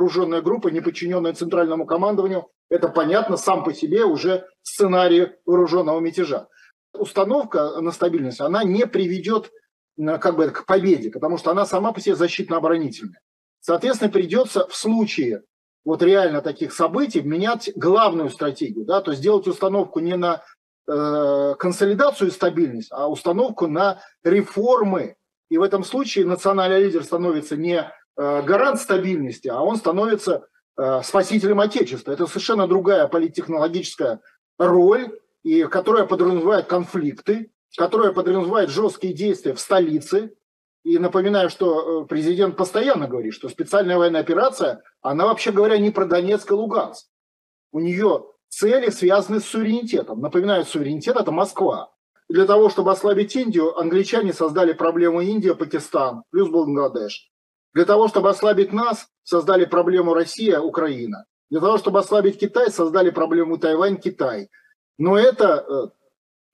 вооруженная группа, не подчиненная центральному командованию. Это понятно сам по себе уже сценарий вооруженного мятежа. Установка на стабильность, она не приведет как бы, к победе, потому что она сама по себе защитно-оборонительная. Соответственно, придется в случае вот реально таких событий менять главную стратегию, да, то есть сделать установку не на э, консолидацию и стабильность, а установку на реформы. И в этом случае национальный лидер становится не э, гарант стабильности, а он становится э, спасителем Отечества. Это совершенно другая политтехнологическая роль, и которая подразумевает конфликты, которая подразумевает жесткие действия в столице, и напоминаю, что э, президент постоянно говорит, что специальная военная операция, она вообще говоря не про Донецк и Луганск. У нее цели связаны с суверенитетом. Напоминаю, суверенитет – это Москва. Для того, чтобы ослабить Индию, англичане создали проблему Индия, Пакистан, плюс Бангладеш. Для того, чтобы ослабить нас, создали проблему Россия, Украина. Для того, чтобы ослабить Китай, создали проблему Тайвань, Китай. Но это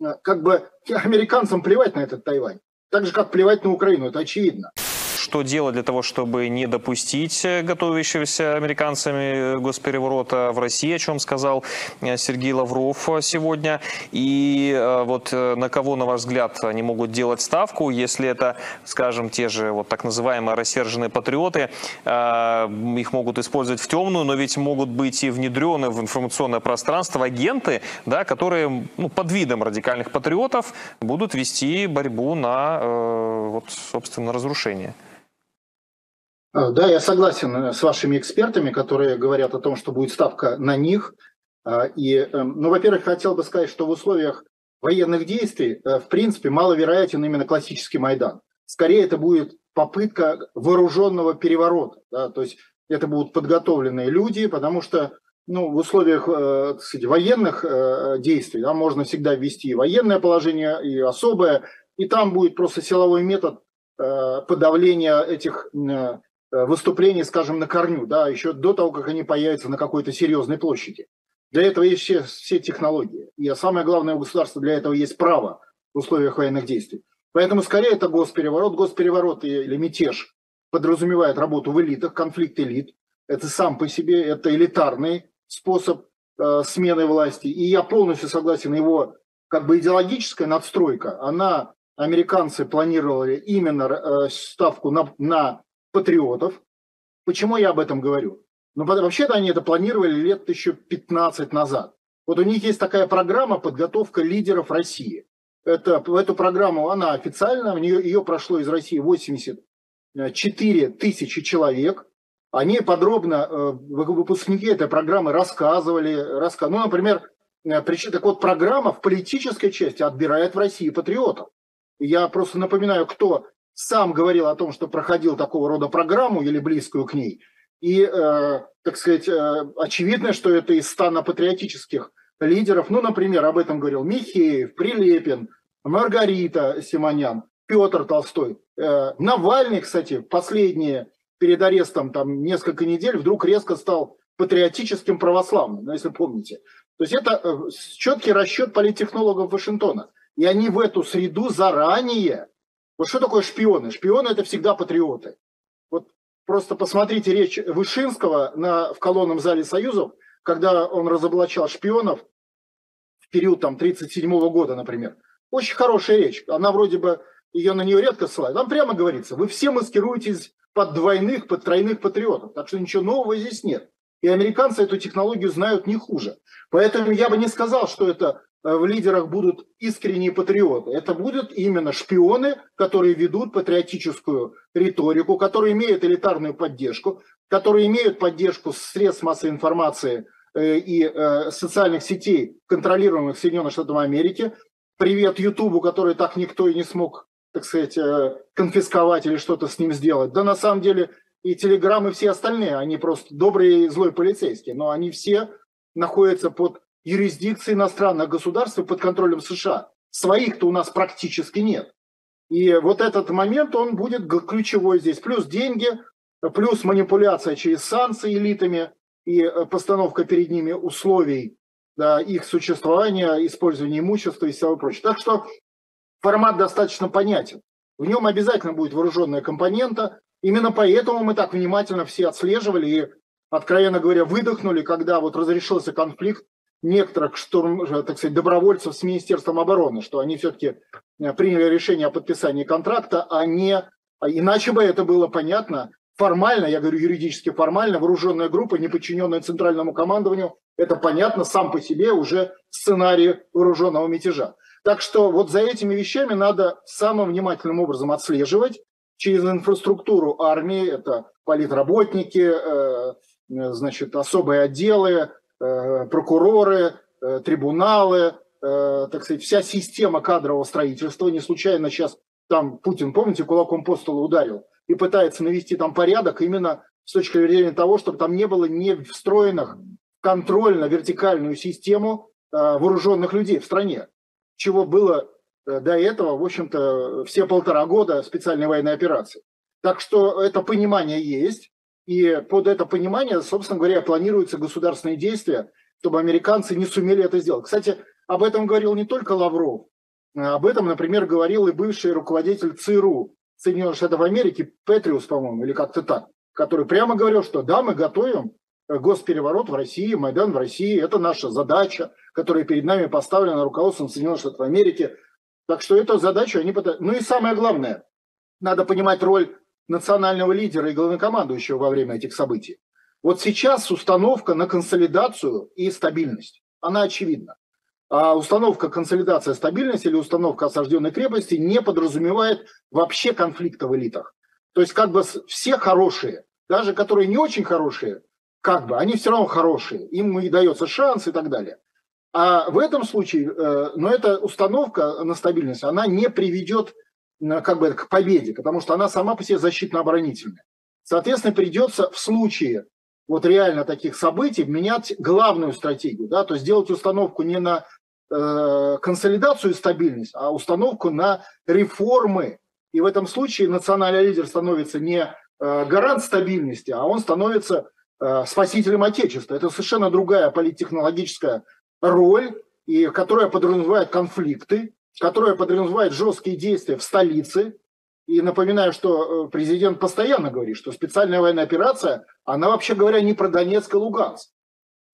э, как бы американцам плевать на этот Тайвань. Так же, как плевать на Украину, это очевидно что делать для того, чтобы не допустить э, готовящегося американцами госпереворота в России, о чем сказал э, Сергей Лавров э, сегодня. И вот на кого, на ваш взгляд, они могут делать ставку, если это, скажем, те же вот так называемые рассерженные патриоты, их могут использовать в темную, но ведь могут быть и внедрены в информационное пространство агенты, да, которые ну, под видом радикальных патриотов будут вести борьбу на, вот, собственно, разрушение. А, да, я согласен э, с вашими экспертами, которые говорят о том, что будет ставка на них. А, и, эм, ну, во-первых, хотел бы сказать, что в условиях военных действий, э, в принципе, маловероятен именно классический Майдан. Скорее, это будет попытка вооруженного переворота. Да? То есть это будут подготовленные люди, потому что ну, в условиях э, сказать, военных действий да, можно всегда ввести и военное положение, и особое, и там будет просто силовой метод подавления этих Э, выступлений, скажем, на корню, да, еще до того, как они появятся на какой-то серьезной площади. Для этого есть все, все технологии. И самое главное, у государства для этого есть право в условиях военных действий. Поэтому скорее это госпереворот. Госпереворот или мятеж подразумевает работу в элитах, конфликт элит. Это сам по себе, это элитарный способ э, смены власти. И я полностью согласен, его как бы идеологическая надстройка, она, американцы планировали именно э, ставку на, на патриотов. Почему я об этом говорю? Ну, вообще-то они это планировали лет еще 15 назад. Вот у них есть такая программа «Подготовка лидеров России». Это, эту программу, она официальна, в нее, ее прошло из России 84 тысячи человек. Они подробно, э, выпускники этой программы рассказывали, раска... ну, например, э, причем, так вот, программа в политической части отбирает в России патриотов. Я просто напоминаю, кто сам говорил о том, что проходил такого рода программу или близкую к ней. И, э, так сказать, э, очевидно, что это из стана патриотических лидеров. Ну, например, об этом говорил Михеев, Прилепин, Маргарита Симонян, Петр Толстой. Э, Навальный, кстати, последние перед арестом там несколько недель вдруг резко стал патриотическим православным, ну, если помните. То есть это э, четкий расчет политтехнологов Вашингтона. И они в эту среду заранее вот что такое шпионы? Шпионы – это всегда патриоты. Вот просто посмотрите речь Вышинского на, в колонном зале Союзов, когда он разоблачал шпионов в период там 37 года, например. Очень хорошая речь. Она вроде бы, ее на нее редко ссылают. Там прямо говорится, вы все маскируетесь под двойных, под тройных патриотов. Так что ничего нового здесь нет. И американцы эту технологию знают не хуже. Поэтому я бы не сказал, что это в лидерах будут искренние патриоты. Это будут именно шпионы, которые ведут патриотическую риторику, которые имеют элитарную поддержку, которые имеют поддержку средств массовой информации э, и э, социальных сетей, контролируемых Соединенных Штатов Америки. Привет Ютубу, который так никто и не смог, так сказать, конфисковать или что-то с ним сделать. Да на самом деле и Телеграм, и все остальные, они просто добрые и злой полицейские, но они все находятся под юрисдикции иностранных государств под контролем США. Своих-то у нас практически нет. И вот этот момент, он будет ключевой здесь. Плюс деньги, плюс манипуляция через санкции элитами и э, постановка перед ними условий да, их существования, использования имущества и всего прочего. Так что формат достаточно понятен. В нем обязательно будет вооруженная компонента. Именно поэтому мы так внимательно все отслеживали и откровенно говоря, выдохнули, когда вот разрешился конфликт некоторых штурм, э, так сказать, добровольцев с Министерством обороны, что они все-таки э, приняли решение о подписании контракта, а не... А иначе бы это было понятно. Формально, я говорю юридически формально, вооруженная группа, не подчиненная центральному командованию, это понятно сам по себе уже сценарий вооруженного мятежа. Так что вот за этими вещами надо самым внимательным образом отслеживать через инфраструктуру армии, это политработники, э, значит, особые отделы, прокуроры, э, трибуналы, так сказать, вся система кадрового строительства. Не случайно сейчас там Путин, помните, кулаком по столу ударил и пытается навести там порядок именно с точки зрения того, чтобы там не было не встроенных контрольно-вертикальную систему вооруженных людей в стране, чего было до этого, в общем-то, все полтора года специальной военной операции. Так что это понимание есть, и под это понимание, собственно говоря, планируются государственные действия, чтобы американцы не сумели это сделать. Кстати, об этом говорил не только Лавров, об этом, например, говорил и бывший руководитель ЦРУ Соединенных Штатов Америки, Петриус, по-моему, или как-то так, который прямо говорил, что да, мы готовим госпереворот в России, Майдан в России, это наша задача, которая перед нами поставлена руководством Соединенных Штатов Америки. Так что эту задачу они... Ну и самое главное, надо понимать роль национального лидера и главнокомандующего во время этих событий. Вот сейчас установка на консолидацию и стабильность. Она очевидна. А установка консолидация стабильность или установка осажденной крепости не подразумевает вообще конфликта в элитах. То есть как бы все хорошие, даже которые не очень хорошие, как бы, они все равно хорошие, им и дается шанс и так далее. А в этом случае, э, но эта установка на стабильность, она не приведет как бы к победе, потому что она сама по себе защитно-оборонительная. Соответственно, придется в случае вот реально таких событий менять главную стратегию, да, то есть сделать установку не на э, консолидацию и стабильность, а установку на реформы. И в этом случае национальный лидер становится не э, гарант стабильности, а он становится э, спасителем Отечества. Это совершенно другая политтехнологическая роль, и которая подразумевает конфликты, которая подразумевает жесткие действия в столице. И напоминаю, что э, президент постоянно говорит, что специальная военная операция, она вообще говоря не про Донецк и Луганск.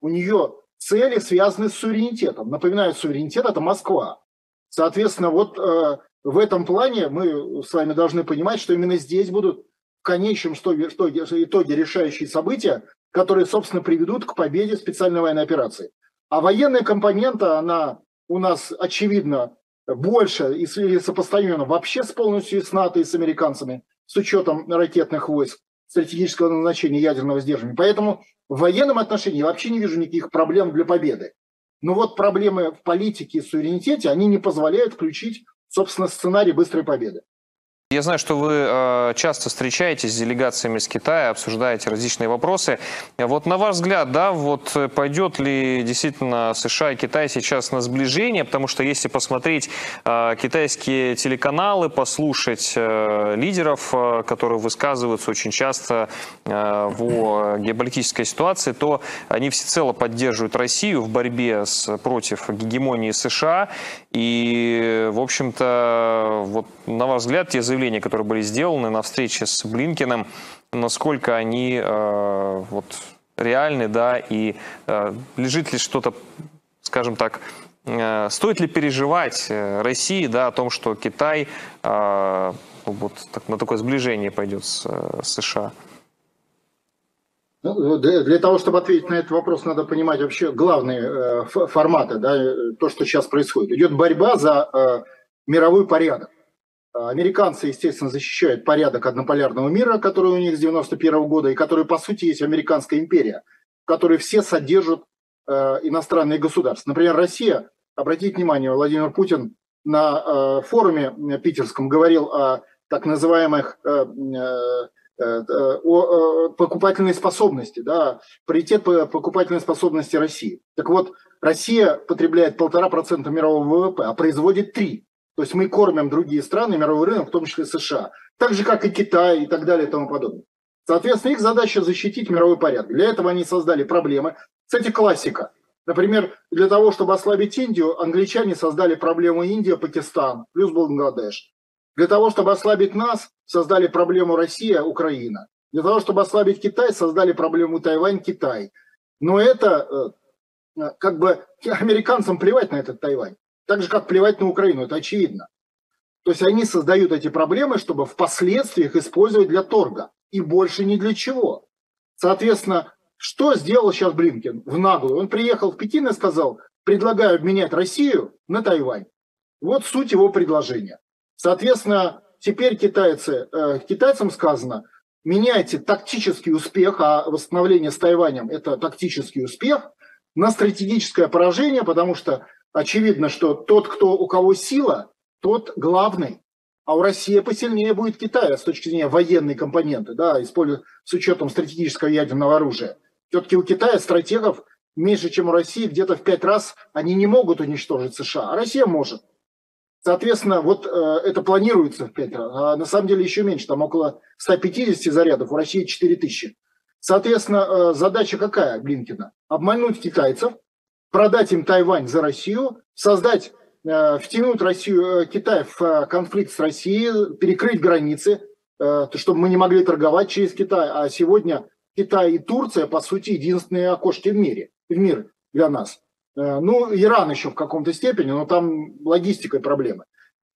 У нее цели связаны с суверенитетом. Напоминаю, суверенитет – это Москва. Соответственно, вот э, в этом плане мы с вами должны понимать, что именно здесь будут в конечном итоге, итоге решающие события, которые, собственно, приведут к победе специальной военной операции. А военная компонента, она у нас, очевидно, больше и сопоставимо вообще с полностью с НАТО и с американцами, с учетом ракетных войск, стратегического назначения ядерного сдерживания. Поэтому в военном отношении я вообще не вижу никаких проблем для победы. Но вот проблемы в политике и суверенитете, они не позволяют включить, собственно, сценарий быстрой победы. Я знаю, что вы э, часто встречаетесь с делегациями из Китая, обсуждаете различные вопросы. Вот на ваш взгляд, да, вот пойдет ли действительно США и Китай сейчас на сближение? Потому что если посмотреть э, китайские телеканалы, послушать э, лидеров, которые высказываются очень часто в геополитической ситуации, то они всецело поддерживают Россию в борьбе с, против гегемонии США. И, в общем-то, вот на ваш взгляд, те заявления, заявления, которые были сделаны на встрече с Блинкиным, насколько они э, вот, реальны, да, и э, лежит ли что-то, скажем так, э, стоит ли переживать э, России, да, о том, что Китай э, вот так, на такое сближение пойдет с, э, США? Ну, для того, чтобы ответить на этот вопрос, надо понимать вообще главные э, форматы, да, то, что сейчас происходит. Идет борьба за э, мировой порядок. Американцы, естественно, защищают порядок однополярного мира, который у них с 91 года, и который, по сути, есть американская империя, в которой все содержат э, иностранные государства. Например, Россия, обратите внимание, Владимир Путин на э, форуме питерском говорил о так называемых э, э, э о покупательной способности, да, по покупательной способности России. Так вот, Россия потребляет полтора процента мирового ВВП, а производит три. То есть мы кормим другие страны, мировой рынок, в том числе США. Так же, как и Китай и так далее и тому подобное. Соответственно, их задача защитить мировой порядок. Для этого они создали проблемы. Кстати, классика. Например, для того, чтобы ослабить Индию, англичане создали проблему Индия, Пакистан, плюс Бангладеш. Для того, чтобы ослабить нас, создали проблему Россия, Украина. Для того, чтобы ослабить Китай, создали проблему Тайвань-Китай. Но это э, как бы американцам плевать на этот Тайвань. Так же, как плевать на Украину, это очевидно. То есть они создают эти проблемы, чтобы впоследствии их использовать для торга. И больше ни для чего. Соответственно, что сделал сейчас Блинкен в наглую? Он приехал в Пекин и сказал, предлагаю обменять Россию на Тайвань. Вот суть его предложения. Соответственно, теперь китайцы, э, китайцам сказано, меняйте тактический успех, а восстановление с Тайванем – это тактический успех, на стратегическое поражение, потому что очевидно, что тот, кто, у кого сила, тот главный. А у России посильнее будет Китая с точки зрения военной компоненты, да, используя, с учетом стратегического ядерного оружия. Все-таки у Китая стратегов меньше, чем у России, где-то в пять раз они не могут уничтожить США, а Россия может. Соответственно, вот э, это планируется в пять раз, а на самом деле еще меньше, там около 150 зарядов, у России 4000. Соответственно, э, задача какая Блинкина? Обмануть китайцев, продать им Тайвань за Россию, создать Э, втянуть Россию, э, Китай в э, конфликт с Россией, перекрыть границы, чтобы мы не могли торговать через Китай. А сегодня Китай и Турция, по сути, единственные окошки в мире, в мир для нас. Ну, Иран еще в каком-то степени, но там логистикой проблемы.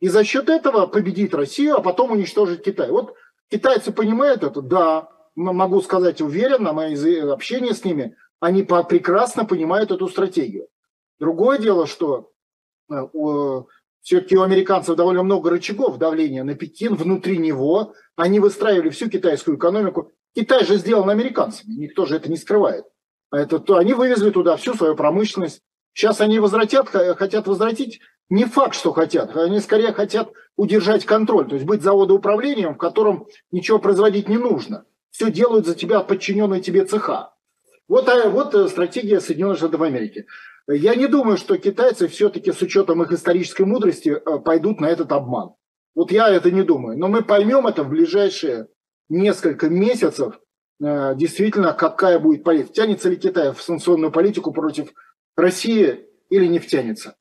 И за счет этого победить Россию, а потом уничтожить Китай. Вот китайцы понимают это, да, могу сказать уверенно, мое общение с ними, они прекрасно понимают эту стратегию. Другое дело, что Э, все-таки у американцев довольно много рычагов давления на Пекин, внутри него. Они выстраивали всю китайскую экономику. Китай же сделан американцами, никто же это не скрывает. А это, то они вывезли туда всю свою промышленность. Сейчас они возвратят, хотят возвратить не факт, что хотят, они скорее хотят удержать контроль, то есть быть заводоуправлением, в котором ничего производить не нужно. Все делают за тебя подчиненные тебе цеха. Вот, а, вот э, стратегия Соединенных Штатов Америки. Я не думаю, что китайцы все-таки с учетом их исторической мудрости э, пойдут на этот обман. Вот я это не думаю. Но мы поймем это в ближайшие несколько месяцев, э, действительно, какая будет политика. Тянется ли Китай в санкционную политику против России или не втянется.